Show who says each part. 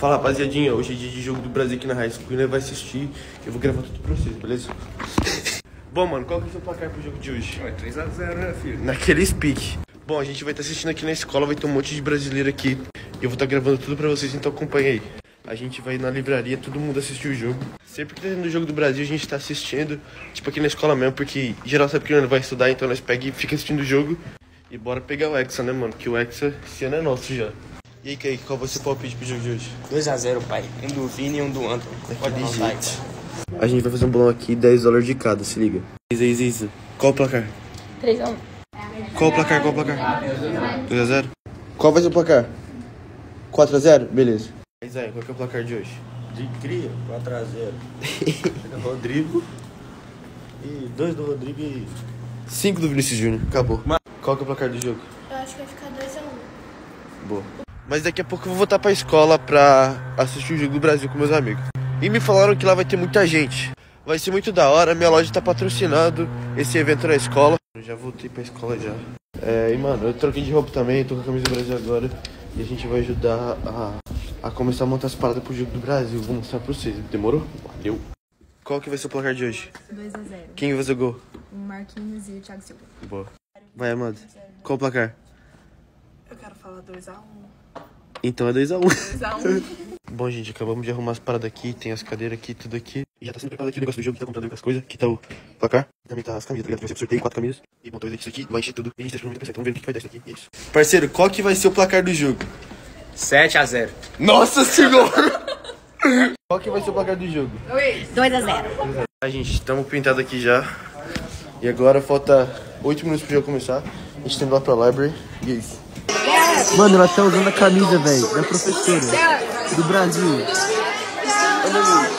Speaker 1: Fala rapaziadinha, hoje é dia de jogo do Brasil aqui na High School, né? Vai assistir, eu vou gravar tudo pra vocês, beleza? Bom, mano, qual que é o seu placar pro jogo de hoje?
Speaker 2: 3x0, né, filho?
Speaker 1: Naquele speak. Bom, a gente vai estar assistindo aqui na escola, vai ter um monte de brasileiro aqui. E eu vou estar gravando tudo pra vocês, então acompanha aí. A gente vai na livraria, todo mundo assistir o jogo. Sempre que tá tendo o jogo do Brasil, a gente tá assistindo, tipo aqui na escola mesmo, porque geral sabe que não vai estudar, então nós pega e fica assistindo o jogo. E bora pegar o Hexa, né, mano? Que o Hexa esse ano é nosso já. E aí, Kaique, qual vai ser o palpite pro jogo de hoje?
Speaker 3: 2x0, pai. Um do Vini e um do Antônio. Pode
Speaker 1: Daquele jeito. A gente vai fazer um bolão aqui, 10 dólares de cada, se liga. Isa, Isa, Isa. Qual o placar?
Speaker 4: 3x1.
Speaker 1: Qual o placar? Qual o placar? 2x0. Qual vai ser o placar? 4x0? Beleza. Isaia, qual que é o placar de hoje?
Speaker 2: De cria, 4x0. Rodrigo. E dois do Rodrigo e.
Speaker 1: 5 do Vinícius Júnior. Acabou. Qual que é o placar do jogo?
Speaker 4: Eu acho que vai ficar 2x1.
Speaker 1: Boa. Mas daqui a pouco eu vou voltar pra escola pra assistir o jogo do Brasil com meus amigos. E me falaram que lá vai ter muita gente. Vai ser muito da hora, minha loja tá patrocinando esse evento na escola. Eu já voltei pra escola já. É, e mano, eu troquei de roupa também, tô com a camisa do Brasil agora. E a gente vai ajudar a, a começar a montar as paradas pro jogo do Brasil. Vou mostrar pra vocês. Demorou? Valeu. Qual que vai ser o placar de hoje?
Speaker 5: 2x0.
Speaker 1: Quem vai fazer gol?
Speaker 5: O Marquinhos e o Thiago Silva.
Speaker 1: Boa. Vai, Amado. Qual o placar?
Speaker 5: Eu quero falar 2x1.
Speaker 1: Então é 2x1.
Speaker 5: 2x1.
Speaker 1: Bom, gente, acabamos de arrumar as paradas aqui, tem as cadeiras aqui, tudo aqui. E já tá sendo preparado aqui o negócio do jogo, tá comprando as coisas. Aqui tá o placar. Também tá as camisas, tá ligado? Vai ser pro sorteio, quatro camisas. E talvez isso aqui vai encher tudo. E a gente tá esperando muito Vamos ver o que que vai dar isso aqui. Isso. Parceiro, qual que vai ser o placar do jogo?
Speaker 3: 7x0.
Speaker 1: Nossa senhora! qual que vai ser o placar do jogo?
Speaker 4: 2x0.
Speaker 1: A gente, estamos pintados aqui já. E agora falta 8 minutos pro jogo começar. A gente tem que ir lá pra library. E é isso. Mano, ela tá usando a camisa, velho, da professora do Brasil. Olha ali.